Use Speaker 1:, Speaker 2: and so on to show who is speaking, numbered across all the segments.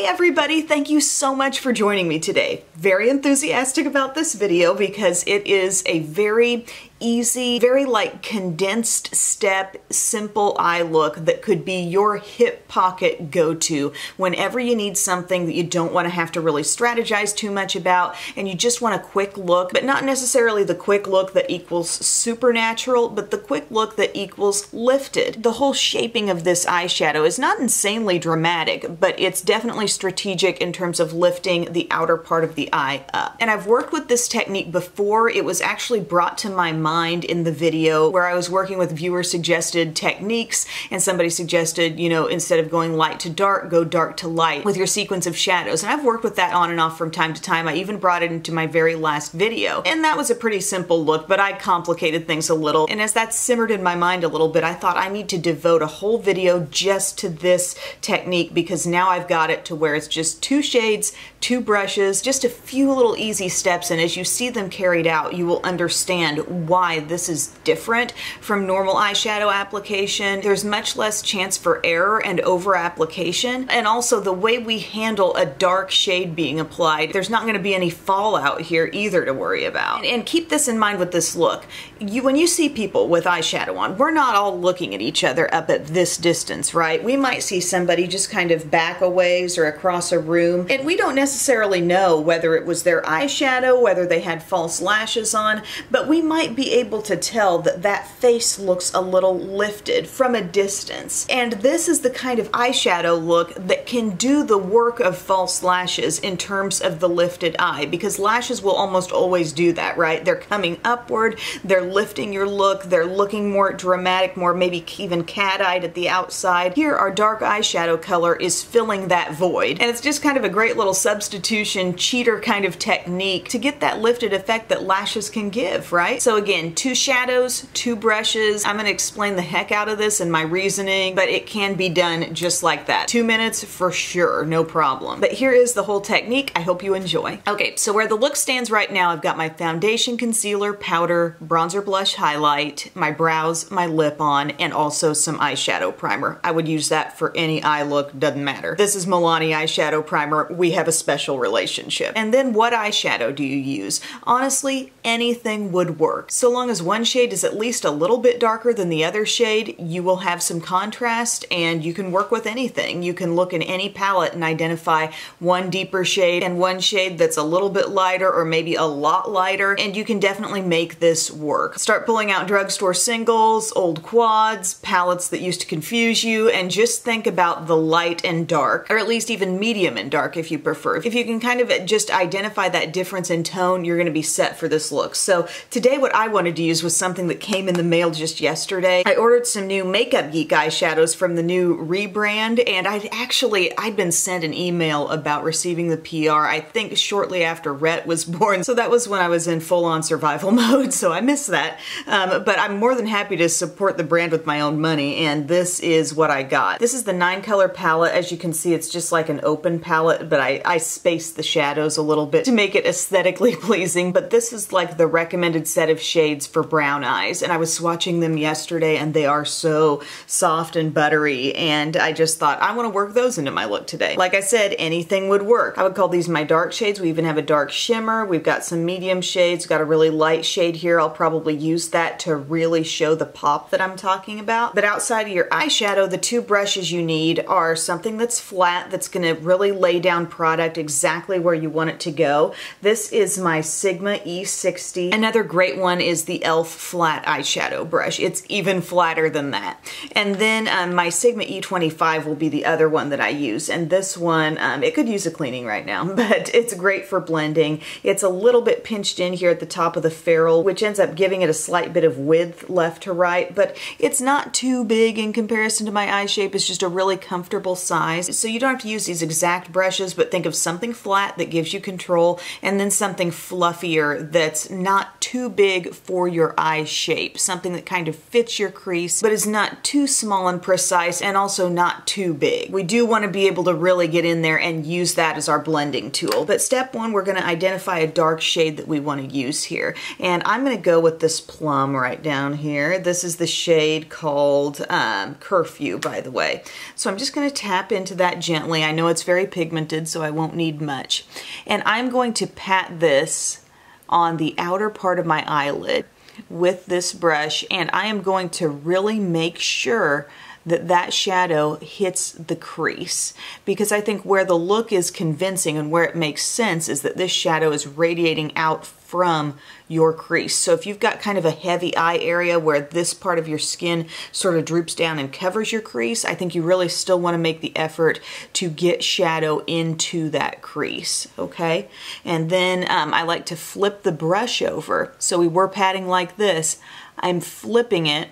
Speaker 1: Hey everybody, thank you so much for joining me today. Very enthusiastic about this video because it is a very easy, very like condensed step, simple eye look that could be your hip pocket go-to whenever you need something that you don't want to have to really strategize too much about and you just want a quick look, but not necessarily the quick look that equals supernatural, but the quick look that equals lifted. The whole shaping of this eyeshadow is not insanely dramatic, but it's definitely strategic in terms of lifting the outer part of the eye up. And I've worked with this technique before. It was actually brought to my mind mind in the video where I was working with viewer suggested techniques and somebody suggested, you know, instead of going light to dark, go dark to light with your sequence of shadows. And I've worked with that on and off from time to time. I even brought it into my very last video. And that was a pretty simple look, but I complicated things a little. And as that simmered in my mind a little bit, I thought I need to devote a whole video just to this technique because now I've got it to where it's just two shades, two brushes, just a few little easy steps. And as you see them carried out, you will understand why why this is different from normal eyeshadow application. There's much less chance for error and over application. And also the way we handle a dark shade being applied, there's not gonna be any fallout here either to worry about. And, and keep this in mind with this look. You, when you see people with eyeshadow on, we're not all looking at each other up at this distance, right? We might see somebody just kind of back a ways or across a room, and we don't necessarily know whether it was their eyeshadow, whether they had false lashes on, but we might be able to tell that that face looks a little lifted from a distance. And this is the kind of eyeshadow look that can do the work of false lashes in terms of the lifted eye because lashes will almost always do that, right? They're coming upward, they're lifting your look, they're looking more dramatic, more maybe even cat-eyed at the outside. Here our dark eyeshadow color is filling that void. And it's just kind of a great little substitution, cheater kind of technique to get that lifted effect that lashes can give, right? So again, again, two shadows, two brushes. I'm gonna explain the heck out of this and my reasoning, but it can be done just like that. Two minutes for sure, no problem. But here is the whole technique. I hope you enjoy. Okay, so where the look stands right now, I've got my foundation, concealer, powder, bronzer, blush, highlight, my brows, my lip on, and also some eyeshadow primer. I would use that for any eye look, doesn't matter. This is Milani eyeshadow primer. We have a special relationship. And then what eyeshadow do you use? Honestly, anything would work. So long as one shade is at least a little bit darker than the other shade, you will have some contrast and you can work with anything. You can look in any palette and identify one deeper shade and one shade that's a little bit lighter or maybe a lot lighter, and you can definitely make this work. Start pulling out drugstore singles, old quads, palettes that used to confuse you, and just think about the light and dark, or at least even medium and dark if you prefer. If you can kind of just identify that difference in tone, you're gonna be set for this look. So today what I wanted to use was something that came in the mail just yesterday. I ordered some new Makeup Geek eyeshadows from the new rebrand and I'd actually, I'd been sent an email about receiving the PR, I think shortly after Rhett was born. So that was when I was in full on survival mode, so I missed that. Um, but I'm more than happy to support the brand with my own money and this is what I got. This is the nine color palette. As you can see, it's just like an open palette, but I, I spaced the shadows a little bit to make it aesthetically pleasing. But this is like the recommended set of shades shades for brown eyes and I was swatching them yesterday and they are so soft and buttery and I just thought I want to work those into my look today. Like I said, anything would work. I would call these my dark shades. We even have a dark shimmer. We've got some medium shades, got a really light shade here. I'll probably use that to really show the pop that I'm talking about. But outside of your eyeshadow, the two brushes you need are something that's flat, that's gonna really lay down product exactly where you want it to go. This is my Sigma E60. Another great one is the e.l.f. flat eyeshadow brush. It's even flatter than that. And then um, my Sigma E25 will be the other one that I use. And this one, um, it could use a cleaning right now, but it's great for blending. It's a little bit pinched in here at the top of the ferrule, which ends up giving it a slight bit of width left to right, but it's not too big in comparison to my eye shape. It's just a really comfortable size. So you don't have to use these exact brushes, but think of something flat that gives you control and then something fluffier that's not too big for your eye shape, something that kind of fits your crease, but is not too small and precise and also not too big. We do want to be able to really get in there and use that as our blending tool. But step one, we're going to identify a dark shade that we want to use here. And I'm going to go with this plum right down here. This is the shade called um, Curfew, by the way. So I'm just going to tap into that gently. I know it's very pigmented, so I won't need much. And I'm going to pat this on the outer part of my eyelid with this brush and I am going to really make sure that that shadow hits the crease because I think where the look is convincing and where it makes sense is that this shadow is radiating out from your crease. So if you've got kind of a heavy eye area where this part of your skin sort of droops down and covers your crease, I think you really still want to make the effort to get shadow into that crease, okay? And then um, I like to flip the brush over. So we were patting like this. I'm flipping it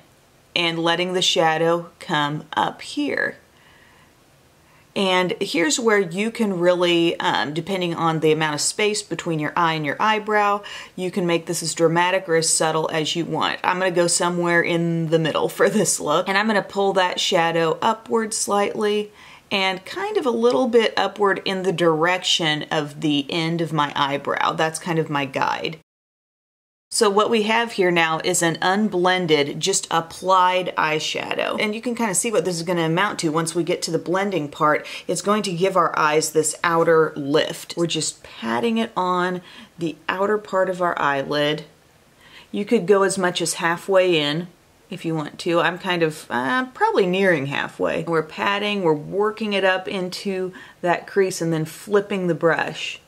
Speaker 1: and letting the shadow come up here. And here's where you can really, um, depending on the amount of space between your eye and your eyebrow, you can make this as dramatic or as subtle as you want. I'm going to go somewhere in the middle for this look. And I'm going to pull that shadow upward slightly and kind of a little bit upward in the direction of the end of my eyebrow. That's kind of my guide. So what we have here now is an unblended, just applied eyeshadow. And you can kind of see what this is going to amount to once we get to the blending part. It's going to give our eyes this outer lift. We're just patting it on the outer part of our eyelid. You could go as much as halfway in if you want to. I'm kind of uh, probably nearing halfway. We're patting, we're working it up into that crease and then flipping the brush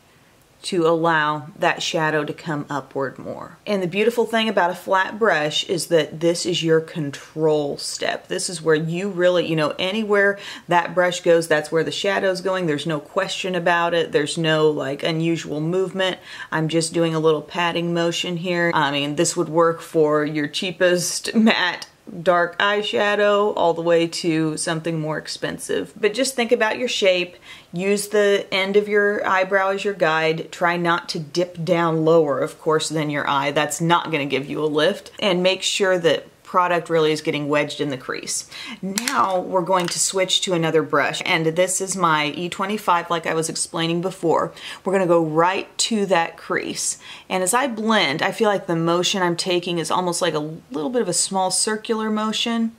Speaker 1: to allow that shadow to come upward more. And the beautiful thing about a flat brush is that this is your control step. This is where you really, you know, anywhere that brush goes, that's where the shadow's going. There's no question about it. There's no like unusual movement. I'm just doing a little patting motion here. I mean, this would work for your cheapest matte dark eyeshadow all the way to something more expensive. But just think about your shape. Use the end of your eyebrow as your guide. Try not to dip down lower, of course, than your eye. That's not going to give you a lift. And make sure that product really is getting wedged in the crease. Now we're going to switch to another brush and this is my E25 like I was explaining before. We're going to go right to that crease and as I blend I feel like the motion I'm taking is almost like a little bit of a small circular motion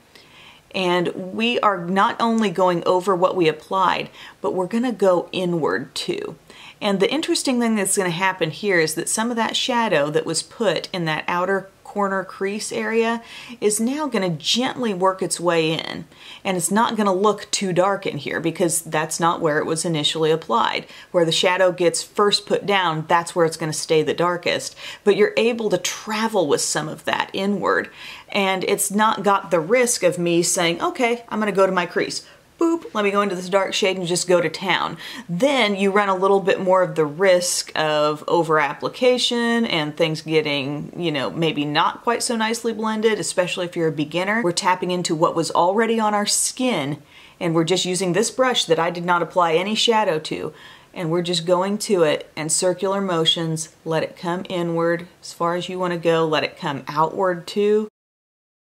Speaker 1: and we are not only going over what we applied but we're going to go inward too. And the interesting thing that's going to happen here is that some of that shadow that was put in that outer corner crease area is now going to gently work its way in. And it's not going to look too dark in here because that's not where it was initially applied. Where the shadow gets first put down, that's where it's going to stay the darkest. But you're able to travel with some of that inward. And it's not got the risk of me saying, okay, I'm going to go to my crease boop, let me go into this dark shade and just go to town. Then you run a little bit more of the risk of over application and things getting, you know, maybe not quite so nicely blended, especially if you're a beginner. We're tapping into what was already on our skin and we're just using this brush that I did not apply any shadow to and we're just going to it and circular motions, let it come inward as far as you want to go, let it come outward too.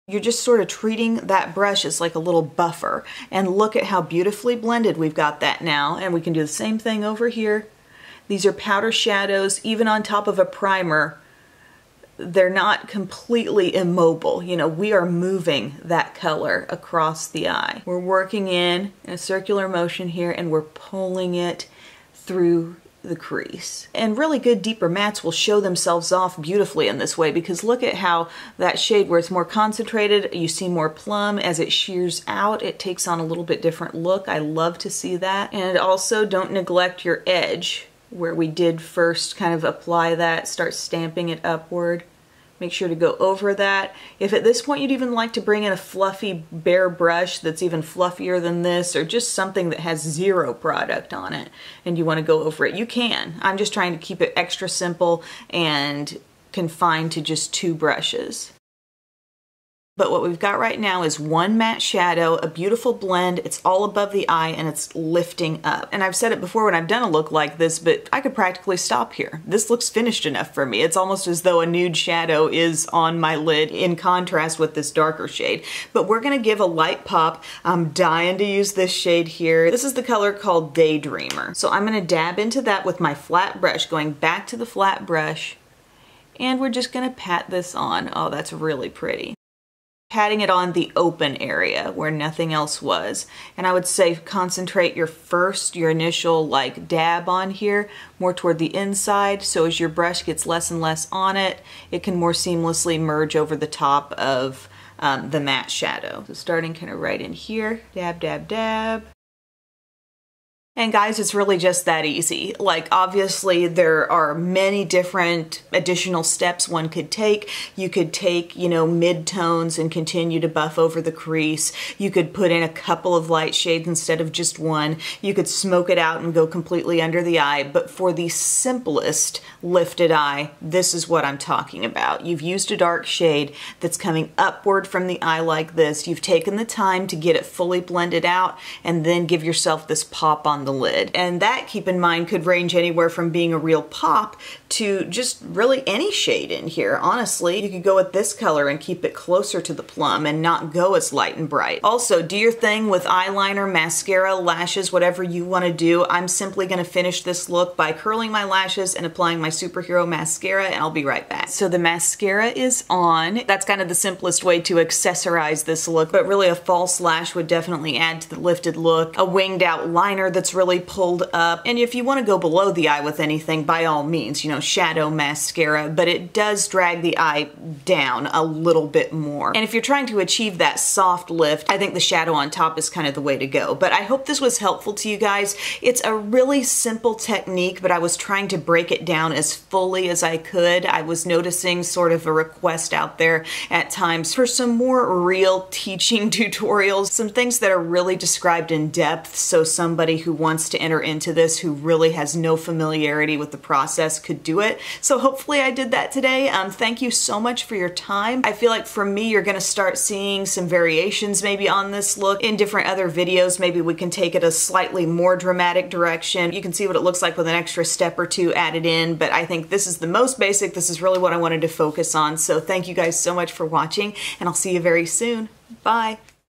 Speaker 1: You're just sort of treating that brush as like a little buffer. And look at how beautifully blended we've got that now. And we can do the same thing over here. These are powder shadows, even on top of a primer. They're not completely immobile. You know, we are moving that color across the eye. We're working in, in a circular motion here and we're pulling it through the crease. And really good deeper mattes will show themselves off beautifully in this way because look at how that shade where it's more concentrated, you see more plum. As it sheers out, it takes on a little bit different look. I love to see that. And also don't neglect your edge where we did first kind of apply that, start stamping it upward. Make sure to go over that. If at this point you'd even like to bring in a fluffy bare brush that's even fluffier than this or just something that has zero product on it and you want to go over it, you can. I'm just trying to keep it extra simple and confined to just two brushes. But what we've got right now is one matte shadow, a beautiful blend. It's all above the eye and it's lifting up. And I've said it before when I've done a look like this, but I could practically stop here. This looks finished enough for me. It's almost as though a nude shadow is on my lid in contrast with this darker shade. But we're gonna give a light pop. I'm dying to use this shade here. This is the color called Daydreamer. So I'm gonna dab into that with my flat brush, going back to the flat brush, and we're just gonna pat this on. Oh, that's really pretty patting it on the open area where nothing else was. And I would say concentrate your first, your initial like dab on here more toward the inside. So as your brush gets less and less on it, it can more seamlessly merge over the top of um, the matte shadow. So starting kind of right in here, dab, dab, dab. And guys, it's really just that easy. Like obviously there are many different additional steps one could take. You could take, you know, mid-tones and continue to buff over the crease. You could put in a couple of light shades instead of just one. You could smoke it out and go completely under the eye. But for the simplest lifted eye, this is what I'm talking about. You've used a dark shade that's coming upward from the eye like this. You've taken the time to get it fully blended out and then give yourself this pop on the lid. And that, keep in mind, could range anywhere from being a real pop to just really any shade in here. Honestly, you could go with this color and keep it closer to the plum and not go as light and bright. Also, do your thing with eyeliner, mascara, lashes, whatever you want to do. I'm simply going to finish this look by curling my lashes and applying my superhero mascara and I'll be right back. So the mascara is on. That's kind of the simplest way to accessorize this look, but really a false lash would definitely add to the lifted look. A winged out liner that's really pulled up. And if you want to go below the eye with anything, by all means, you know, shadow mascara, but it does drag the eye down a little bit more. And if you're trying to achieve that soft lift, I think the shadow on top is kind of the way to go. But I hope this was helpful to you guys. It's a really simple technique, but I was trying to break it down as fully as I could. I was noticing sort of a request out there at times for some more real teaching tutorials, some things that are really described in depth so somebody who wants to enter into this who really has no familiarity with the process could do it. So hopefully I did that today. Um, thank you so much for your time. I feel like for me, you're gonna start seeing some variations maybe on this look in different other videos. Maybe we can take it a slightly more dramatic direction. You can see what it looks like with an extra step or two added in, but I think this is the most basic. This is really what I wanted to focus on. So thank you guys so much for watching and I'll see you very soon. Bye.